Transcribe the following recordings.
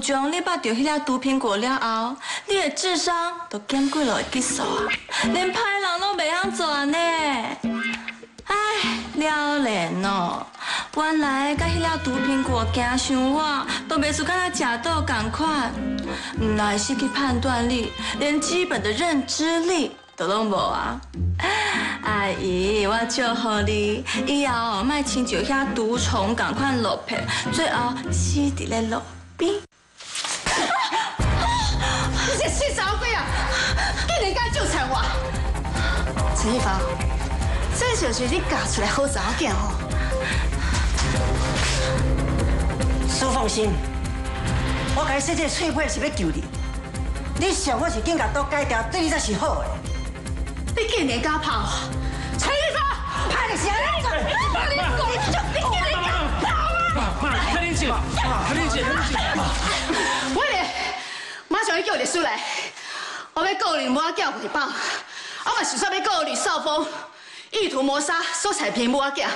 自从你捌到迄粒毒苹果了后，你的智商都减过了几数啊？连歹人都袂晓做呢。唉，了然哦，原来甲迄粒毒苹果惊伤我，都袂输甲他食到共款。唔来失去判断力，连基本的认知力都拢无啊！阿姨，我祝福你，以后莫亲像遐毒虫共款落魄，最后死伫咧路边。陈一芳，这就是你嫁出来好查某囝吼。苏放心，我甲你说这翠花是要救你，你想我是紧甲刀改掉，对你才是好的。你竟然敢拍我！陈一芳，拍你啥你做？把你狗你就你竟然敢拍我！妈，妈，快点姐，妈，快点姐，快点姐，威廉，马上去叫律师来，我要告你母仔囝诽谤，我嘛是说要告吕少峰意图谋杀苏彩萍母仔囝，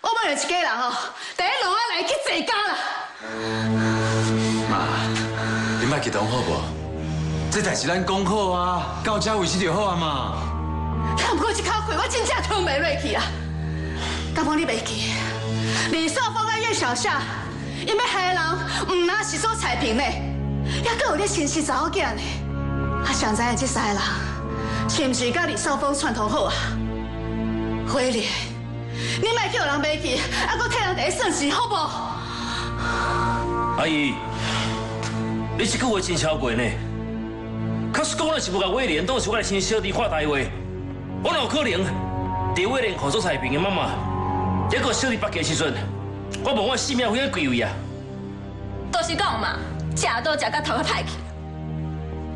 我们两一家人哦，第一龙啊来去坐监啦！妈，你莫激动好不？这代志咱讲好啊，到这为止就好啊嘛。看不过这口气，我真正吞袂落去啊！敢讲你袂记？李少峰跟叶小夏，因要害人，唔拿是苏彩屏呢，还阁有咧心思查某囝呢。啊，想知影这三个人是毋是甲李少峰串通好啊？辉莲，你莫叫人买去，还阁替人第一算是好不？阿姨，你这句话真超过呢。可是讲的是不甲威廉，都是我来亲小弟话大话。我哪有可能？伫威廉合作彩萍的妈妈，结果小弟八家时阵，我无我性命危险贵位啊！都是讲嘛，食都食到头壳歹去。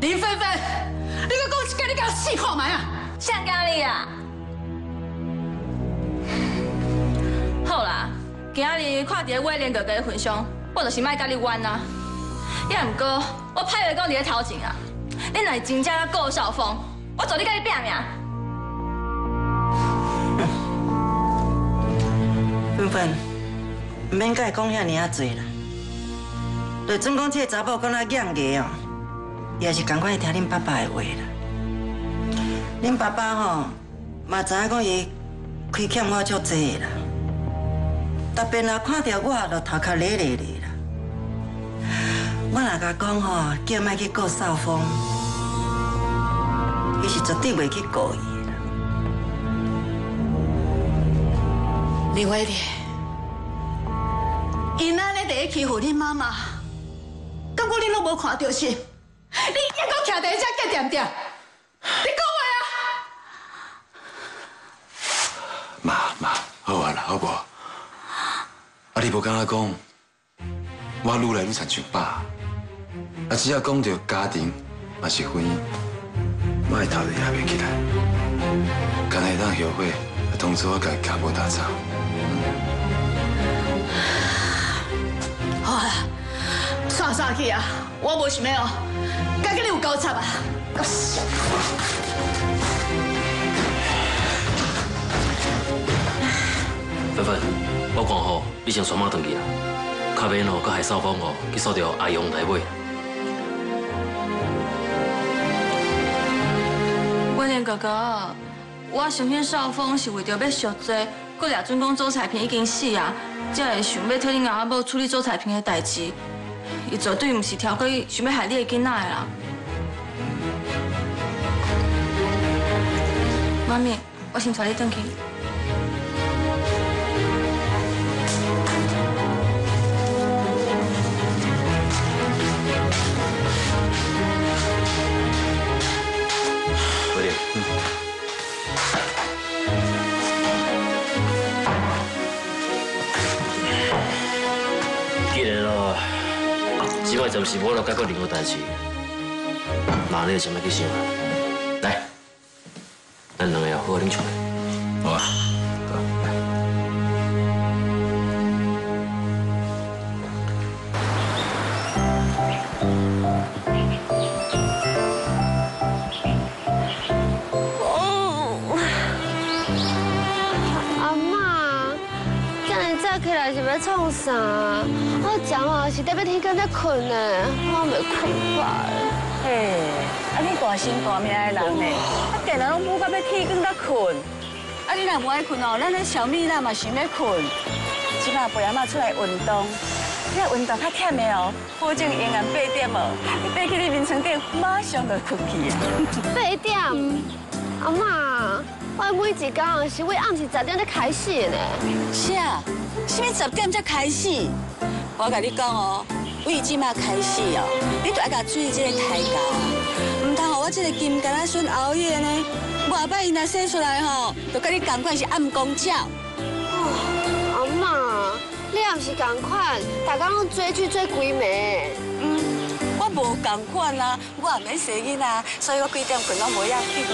林芬芬，你个讲一个，你给我试看卖啊！谁教你啊？好啦，今日看到威廉哥哥的分享，我就是卖甲你冤啊。也毋过，我歹话讲伫咧头前啊。你若是真正要告少峰，我做你甲你拼命。芬芬，唔免甲伊讲遐尔啊多啦。就总讲这个查某敢若养个哦，也是赶快听恁爸爸的话啦。恁爸爸吼嘛知影讲伊亏欠我足济啦，特别若看到我就头壳咧咧咧啦。我若甲讲吼，叫卖去告少峰，伊是绝对袂去告伊的啦。林威廉，因安尼在欺负恁妈妈，感觉你都无看到是？你还阁徛在遮结点点？你讲话啊！妈妈，好啊啦，好不？啊，你无感觉讲，我愈来愈像像爸。啊，只要讲到家庭，嘛是婚姻，莫头都压袂起来。干会当后悔，当初我家脚无打草。好啊，算算去啊！我无想要哦，该跟你有交叉啊！芬芬，我讲好，你先双马回去啦。卡免哦，佮海少峰哦，去锁掉阿勇台尾。威廉哥哥，我相信少峰是为着要赎罪，佮掠准讲周彩萍已经死啊，才会想要替恁阿某处理周彩萍的代志。伊绝对毋是跳过想要害你的囡仔的啦。妈咪，我先带你回去。暂时无了解决任何代志，那你就先莫去想啊。来，咱两个好好啉酒。好啊。阿妈，叫你早起来是要在创啥？是特别天光在困呢，我没困饱。嘿，啊你大心大命的人呢，啊定然拢不到要天光才困。啊你若无爱困哦，咱咧小米咱嘛想要困。即摆陪阿妈出来运动，你运动较忝的哦，保证永远八点哦，你爬去你眠床顶，马上就困去。八点，阿妈，我每一天是为暗时十点才开始的呢。是啊，什么十点才开始？我甲你讲哦，为即马开始哦，你就爱甲注意这个胎教啊，唔通我这个金甲仔孙熬夜呢。下摆伊若生出来吼，就甲你同款是暗公鸟。阿妈，你也是同款，大家拢追剧追鬼暝。无同款啦，我也免生囡仔，所以我几点困拢无要紧。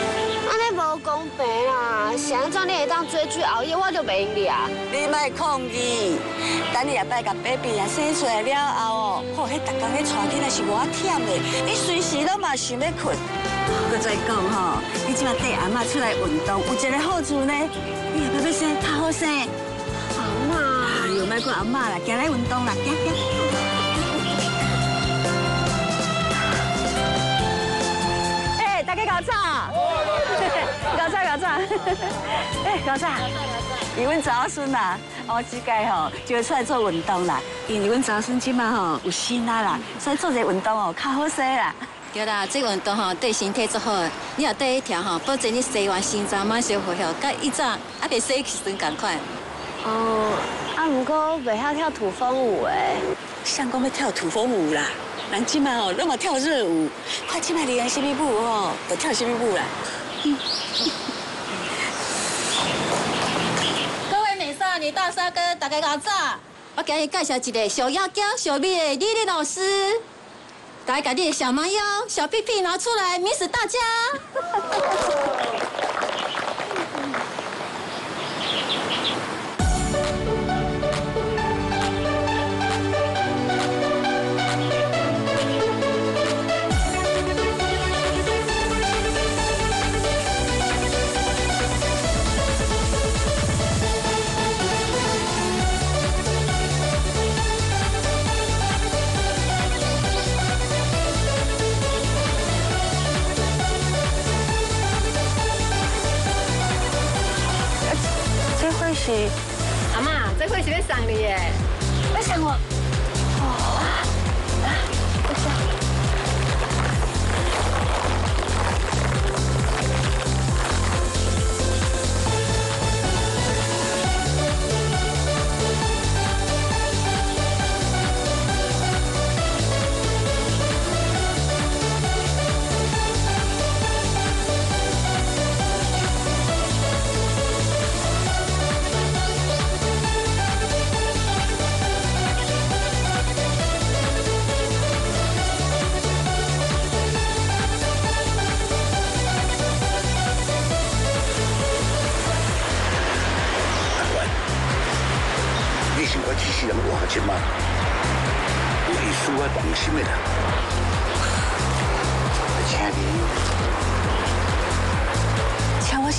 安尼无公平啦！是安怎你会当追剧熬夜，我就袂用你啊。你莫抗议，等你下摆甲 baby 啊生出来了后哦，吼，迄逐工咧带囡仔是偌忝的，你随时拢嘛想要困。搁再讲吼，你即马带阿妈出来运动，有一个好处呢，你下摆要生较好生。阿妈，哎呦，莫管阿妈啦，行来运动啦，行行。搞早，搞早搞早，哎，搞早。伊阮查某孙啦，我即届吼就会出来做运动啦。因为阮查某孙即马吼有心啊啦，所以做者运动哦较好势啦。对啦，这个运动吼对身体足好，你若对一条吼，保证你洗完心脏马上恢复，甲以前还袂洗时阵共款。哦，啊，不过我袂晓跳土风舞诶。相公要跳土风舞啦，人即卖哦拢嘛跳热舞，看即马流行什么舞哦，就跳什么舞啦。各位美少女大帅哥，大家好早！我今日介绍一个小妖娇、小美的丽丽老师，大家把你的小蛮腰、小屁屁拿出来，迷死大家！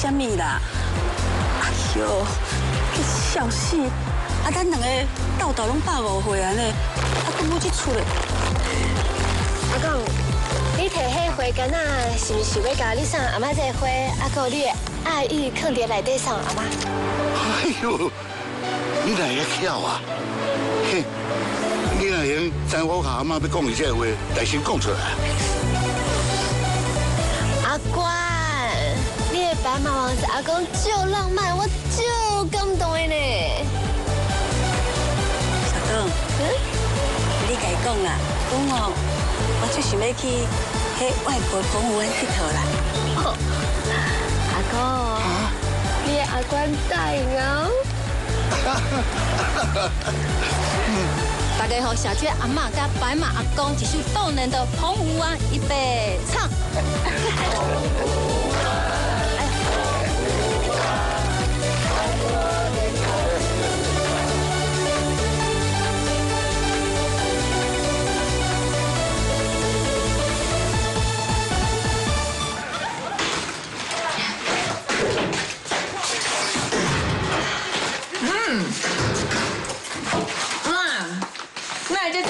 什么啦？哎呦，去笑死！啊，咱两个斗斗拢百五岁安尼，啊，都要去厝咧。阿公，你摕迄花囡仔是毋是要甲你送阿妈这花？阿哥你的爱意放伫内底送阿妈？哎呦，你哪会巧啊？嘿，你哪会知我甲阿妈要讲的这话，大声讲出来？白马王子阿公就浪漫，我就感动的呢。小东，你家讲啦，讲哦，我就想要去迄外婆澎湖湾佚佗啦。阿公，啊你的阿官答应哦。大家好，小姐阿妈跟白马阿公一首动人的澎湖湾，预备唱。哎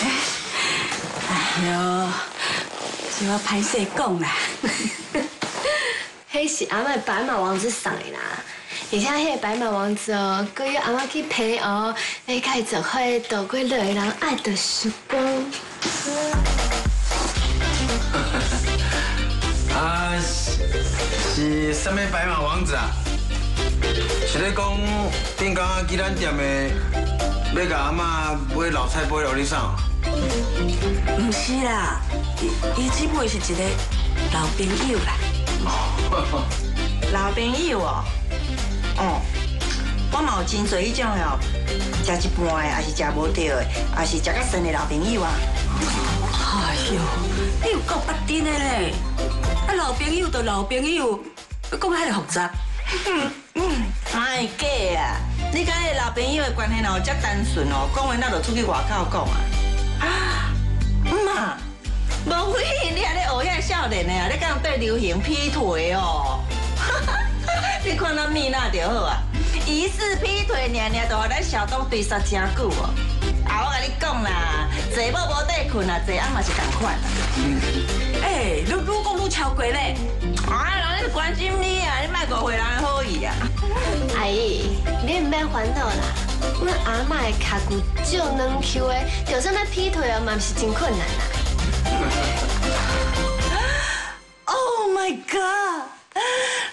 哎哎呦，这我歹势讲啦。迄是阿嬷白马王子送的啦，而且迄个白马王子哦，佮约阿妈去陪哦，你开做伙度过两个人爱的时光。啊，是什么？白马王子啊？是咧讲顶工仔去咱店的，要甲阿嬷买老菜买落你送。唔是啦，伊伊姊妹是一个老朋友啦。老朋友哦，哦，我嘛有真多迄种哦，食一半的，还是食无到的，还是食较深的老朋友啊。哎呦，你有够八丁的嘞！啊，老朋友就老朋友，讲遐尼复杂。哎，假啊！你甲迄老朋友的关系若有遮单纯哦，讲完那就出去外口讲啊。啊，妈，无非你还咧学遐少年的啊，你敢对流行劈腿哦？你看咱米娜就好啊，疑似劈腿，娘娘都互咱小东对杀真久哦。啊，我甲你讲啦，坐某无地困啊，坐翁嘛是同款。哎，愈愈讲愈超过嘞。啊，人咧关心你啊，你莫误会人的好意啊。阿姨，你唔免烦恼啦，阮阿嬷的脚骨就软 Q 的，就算咱劈腿啊，嘛不是真困难啦。Oh my god！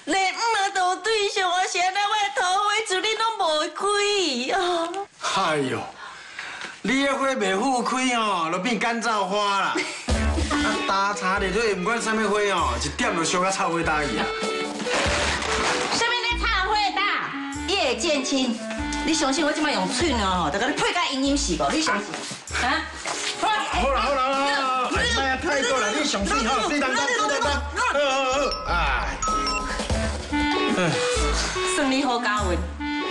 连五啊都有对象，我现在我的桃花树你拢无开哦。哎呦，你的花未复开哦，就变干燥花啦。啊，打茶热水，不管什么花哦，一点就烧到臭花大去啊。什么咧插花打？叶剑青，你相信我即摆用嘴哦，就甲你配甲阴阴死无？你相信？啊？好啦好啦好啦，哎呀太过了，你上水吼，水当当水当当，好好好，哎。算你好教运，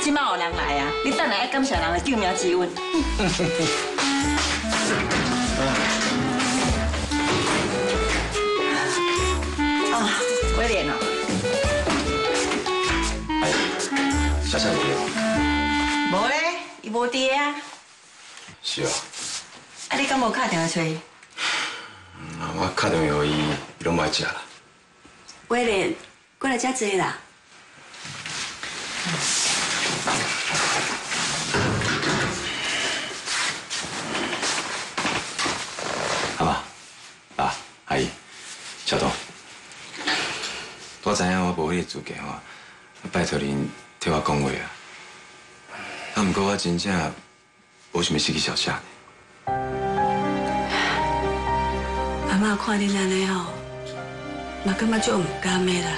即摆有人来啊，你等下要感谢人的救命之恩。无伫啊。是哦，啊，你敢无打电话找伊？啊我打电话给伊，伊拢不爱食啦。威廉，过来遮坐啦。阿妈、爸、阿姨、小东，我知影我无迄个资格吼，拜托恁替我讲话啊。啊，毋过我真正无想要失去小夏。阿妈看恁安尼吼，嘛感觉足唔甘的啦。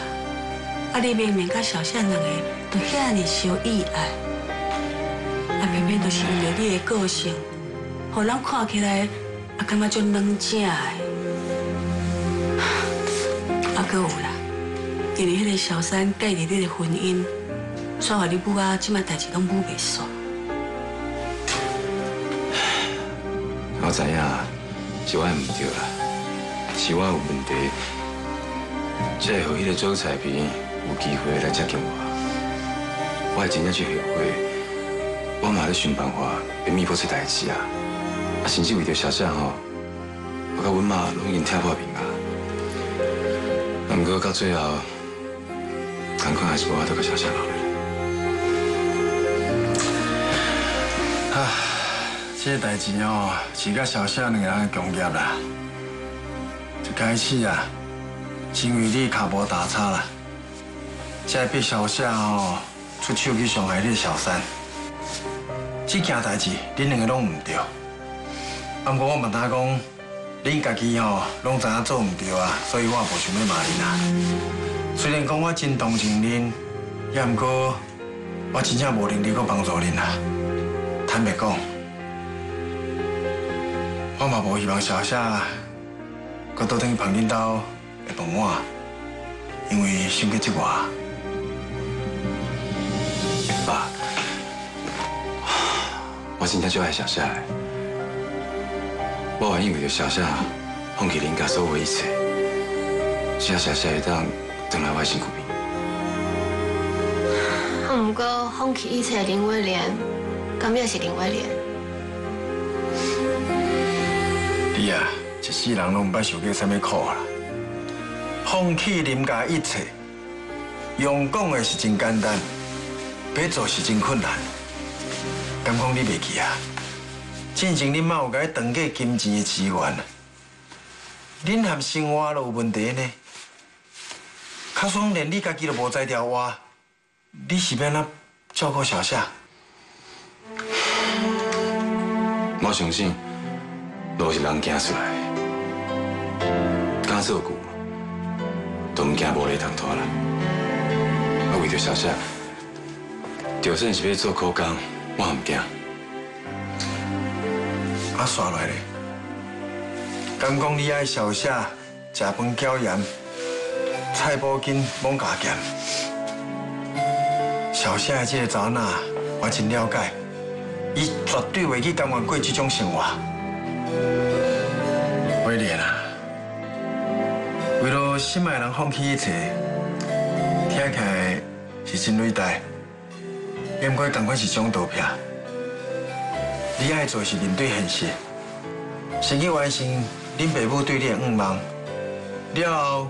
啊，你明明甲小倩两个都遐尼相意爱，啊，偏偏都是因为你的个性，互人看起来啊感觉足软正的。啊，搁有啦，因为迄个小三介入你的婚姻，所以互你母啊，即摆代志拢母袂煞。我知影是我的毋对啦，是我有问题，才会互迄个周彩萍有机会来接近我。我会真正去后悔，我嘛咧想办法要弥补这代志啊，啊，甚至为着小夏吼，我甲阮妈拢已经拆破面啊。啊，毋过到最后，感觉还是无法度甲小夏留下。这代志哦，是甲小夏两个人的共业啦。一开始啊，是因为你卡无打叉啦，才逼小夏哦出手去伤害你的小三。这件代志，恁两个拢唔对。啊，不过我问他讲，恁家己吼拢知影做唔对啊，所以我也无想要骂恁啊。虽然讲我真同情恁，也毋过我真正无能力去帮助恁啊。坦白讲。我嘛无希望小夏，搁倒等去旁恁兜的饭碗，因为心计这外。爸，我真正就爱小夏，我愿意为着小夏放弃恁家所有一切，只要小夏会当回来我的身躯边。啊，毋过放弃一切的林威廉，敢也是林威廉。你啊，一世人拢毋捌受过啥物苦啦。放弃林家一切，用讲的是真简单，要做是真困难。敢讲你袂记啊？进前恁妈有甲你断过金钱的资源啊？恁含生活都有问题呢？卡爽连你家己都无在调活，你是要哪照顾小夏？我相信，路是人行出来的，敢做久，都唔惊无路通拖啦。我为着小夏，就算是要做苦工，我也毋惊。啊，刷来咧，敢讲你爱小夏食饭搅盐，菜脯紧猛加咸。小夏这个查囡，我真了解，伊绝对袂去甘愿过这种生活。威廉啊，为了心爱的人放弃一切，听起来是真伟大，不过同款是种刀片。你爱做是面对现实，先去完成恁爸母对你的愿望，了后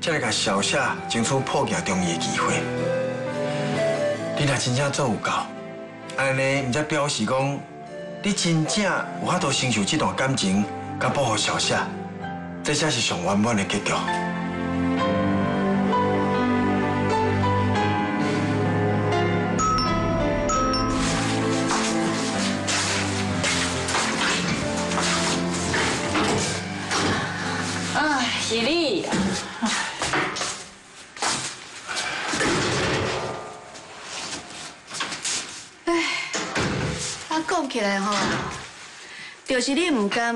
才来甲小夏争取破镜重圆的机会。你若真正做有够，安尼毋则表示讲，你真正有法度承受这段感情，甲保护小夏，这才是上圆满的结局。就是你唔甘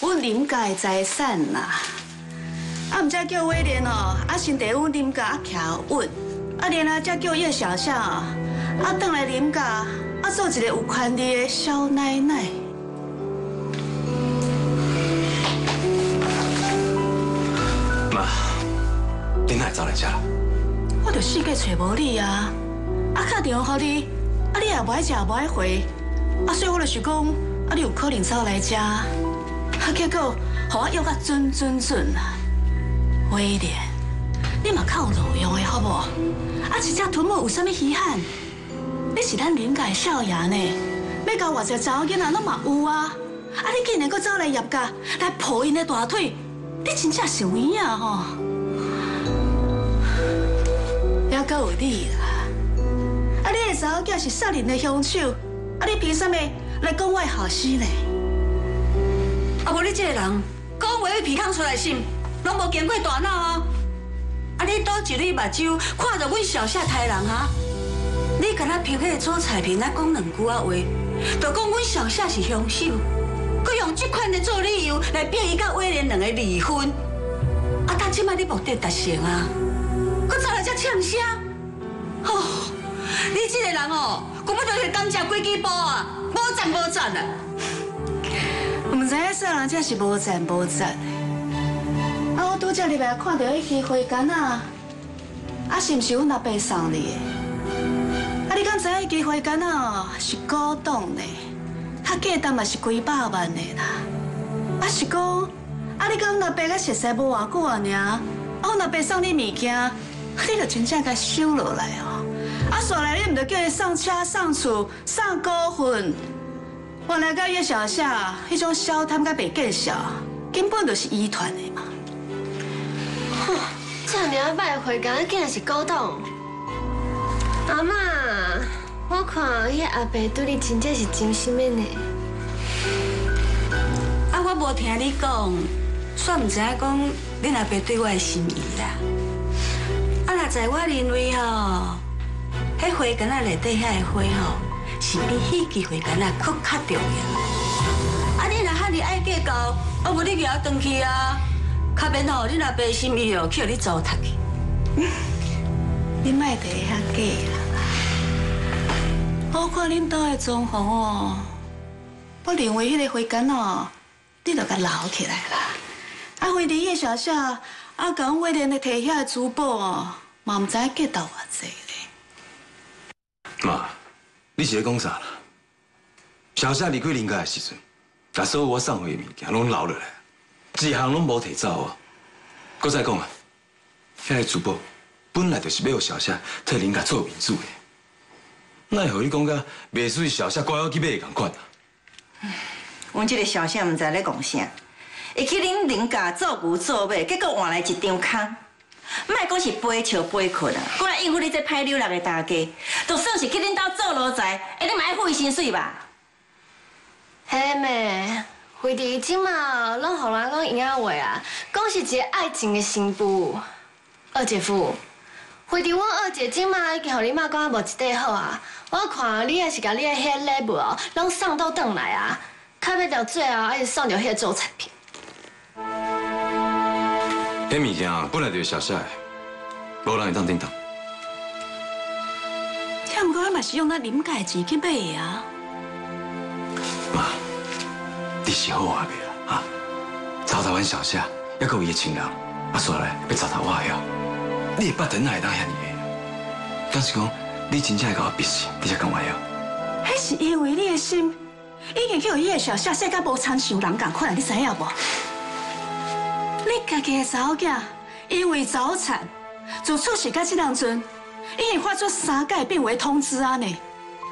阮林家的财产啦。啊，毋则叫威廉哦，啊先伫阮林家啊徛稳，啊然后才叫叶小夏啊，啊转来林家啊做一个有权利的小奶奶。妈，你哪会走来遮？我着四界找无你啊，啊打电话给你，啊你也无爱食无爱回，啊所以我就想讲，啊你有可能走来遮，啊结果互我约甲准准准啊，威廉，你嘛较有路用的好无？啊一只屯门有啥物稀罕？你是咱林家的少爷呢，要交偌济查某囡仔拢嘛有啊，啊你竟然搁走来叶家来抱因的大腿，你真正是有影吼！还搁有你啦！啊，你的查某囝是杀人的凶手，啊，你凭什么来讲我的后生呢？啊，无你这个人讲话会鼻孔出来心，拢无经过大脑啊！啊，你倒一粒目睭看着阮小夏杀人哈？你敢若凭迄个做彩屏来讲两句啊话，就讲阮小夏是凶手，佮用这款的做理由来逼伊甲威廉两个离婚。啊，但即摆你目的达成啊！佮再来遮呛声，哦，你这个人哦，根本就是甘蔗几支包啊，无赞无赞啊！唔知影说人这是无赞无赞的。啊，我拄则入来看到迄支花干啊，啊，是毋是阮阿伯送你的？啊，你敢知影迄支花干啊是古董的，它价值嘛是几百万的啦。啊，是讲，啊，你甲阮阿伯甲熟识无偌久啊，尔，啊，阮阿伯送你物件。你就真正该收落来哦！啊，煞来你唔着叫伊送车、送厝、送股份，原来甲叶小夏迄种小贪甲袂见效，根本就是遗传的嘛！吼，这尔歹回家竟然是古董。阿妈，我看迄阿伯对你真正是真心的呢。啊，我无听你讲，煞毋知影讲恁阿伯对我的心意啦。啊，若在我认为吼，迄花干仔内底遐个花吼，是你迄支花干仔搁较重要。啊，你若遐尼爱计较，啊无你拿转去啊，较免吼你若白心意哦，去互你糟蹋去。你莫地遐计啦。我看恁兜的装潢哦，我认为迄个花干哦，你着甲留起来啦。啊，回伫叶小夏，啊，甲阮威廉的摕遐的珠宝哦，嘛毋知影价值偌济咧。妈，你是咧讲啥啦？小夏离开林家的时阵，把所有我送回的物件拢留落来，一项拢无摕走哦。搁再讲啊，遐个珠宝本来就是要有小夏替恁家做面子的，奈何你讲甲袂水小夏乖我去买的共款啊？阮这个小夏唔知咧讲啥，会去恁林家做牛做马，结果换来一张空。莫讲是飞笑飞困啊，过来应付你这歹流浪的大家，就算是去恁兜做奴才，哎，你嘛爱付伊薪水吧？嘿妹，惠弟即嘛拢互人讲闲话啊，讲是一个爱情的新妇。二姐夫，惠弟，我二姐即嘛已经互你妈讲无一块好啊，我看你也是甲你的迄礼物哦，拢送倒转来啊，开尾到最后还是送着迄个做产品。迄物件本来就是小夏的，无人会当顶当。遐毋过我嘛是用咱林家的钱去买的啊。妈，你是好话未啦？哈，糟蹋阮小夏，还有伊的情人，啊，煞来要糟蹋我的哦。你的巴顿哪会当遐尼个？敢是讲你真正会甲我逼死，你才讲我了？迄是因为你的心已经叫伊的小夏说甲无参像人共款，你知影无？你家己的查某囝因为早产，自出世到这当阵，已经发出三届变为通知啊呢。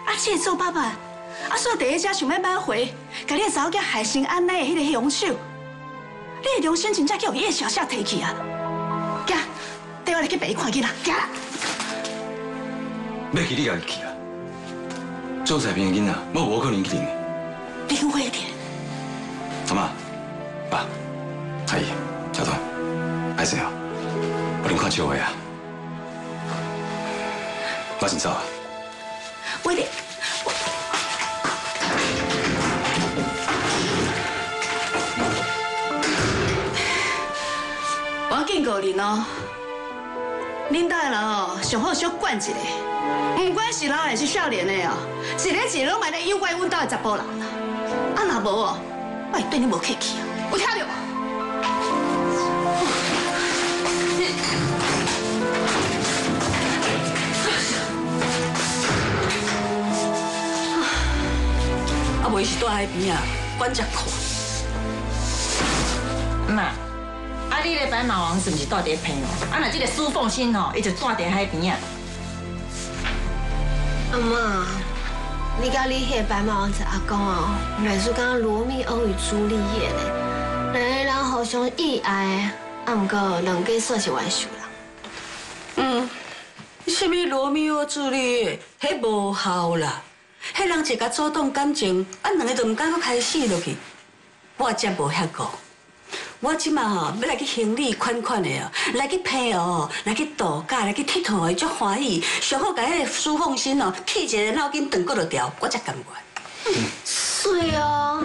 啊，这个做爸爸，啊，所以第一只想要挽回，甲你的查某囝害成安尼的迄个凶手，你的良心真正叫伊的小夏提起啊！行，带我来去陪伊看囡仔，行啦。要去你家己去啊！做彩屏的囡仔，我无可能去领的。林慧莲，阿妈、爸、阿姨、爱谁啊？我恁看笑话啊！我先走啊！慧莲，我要警告恁哦，恁家的人哦，上好小管一下，不管是老还是少年的哦，一个一个拢买咧诱拐阮家的查甫人啦。啊，若无哦，我会对你无客气哦。有听到无？伊是住海边啊，管遮苦。妈，啊，你的白马王是毋是住伫平哦？啊，若这个苏凤新哦，伊就住伫海边啊。阿妈，你甲你迄白马王子阿公哦，原是讲罗密欧与朱丽叶呢，两个人互相意爱，啊，毋过两家算是冤仇人。嗯，什么罗密欧朱丽叶，迄无效啦。迄人一甲主动感情，啊，两个就毋敢搁开始落去。我则无遐个，我即马吼要来去行礼款款的哦，来去澎湖，来去度假，来去佚佗的，足欢喜。上好甲迄个苏凤新哦，气一个脑筋断过就掉，我才甘愿。对哦，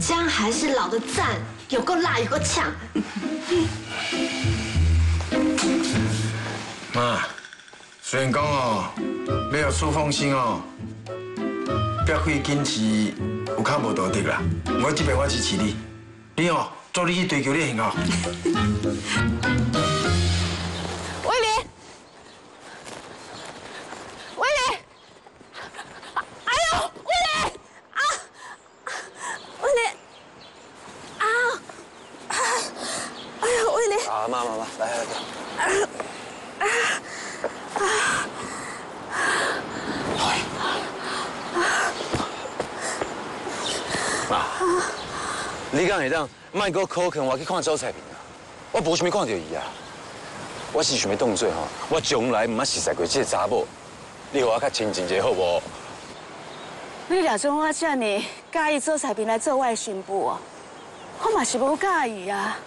这样还是老的赞，有够辣，有够呛。妈，虽然讲哦，没有苏凤新哦，表费坚持有较无道德啦。我这边我支持你，你哦，祝你去追求你幸福。威廉，威廉，哎呦，威廉啊，威廉啊，哎呦，威廉，啊，妈妈妈，来来来。妈，你敢会当卖个口肯我去看周彩萍啊？我无想要看到伊啊！我是想要当做吼，我从来毋捌识识过这个查某，你互我较亲近一下好无？你俩种我这呢，介意做彩萍来做我的新妇哦，我嘛是无介意啊。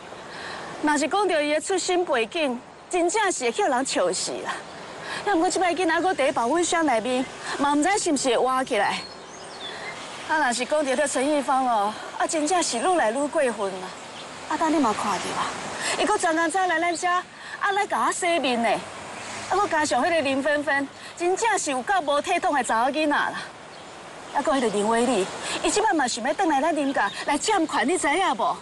若是讲到伊的出身背景，真正是会叫人笑死啦。要毋过即摆囡仔搁伫保温箱内面，嘛毋知是毋是会活起来。啊，若是讲到这陈玉芳哦，啊，真正是愈来愈过分啦。啊，等你嘛看到啊，伊搁昨昏早来咱遮，啊来甲我洗面呢。啊，搁加上迄个林芬芬，真正是有够无体统的查某囡仔啦。啊，搁迄个林伟丽，伊即摆嘛想要倒来咱林家来占款，你知影无？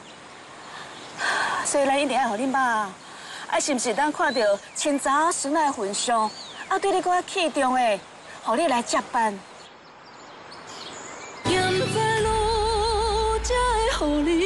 所以咱一定要互恁爸，啊，是毋是咱看到亲查孙仔的份上，啊，对你搁较器重的，互你来接班。后里